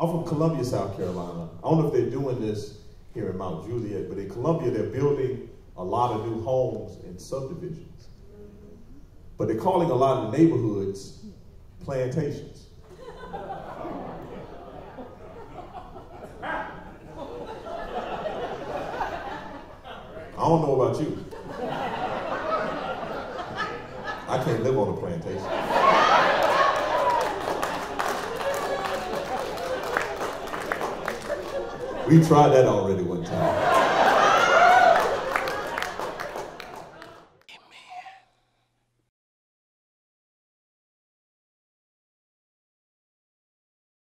I'm from Columbia, South Carolina. I don't know if they're doing this here in Mount Juliet, but in Columbia, they're building a lot of new homes and subdivisions. But they're calling a lot of the neighborhoods plantations. I don't know about you. I can't live on a plantation. We tried that already one time.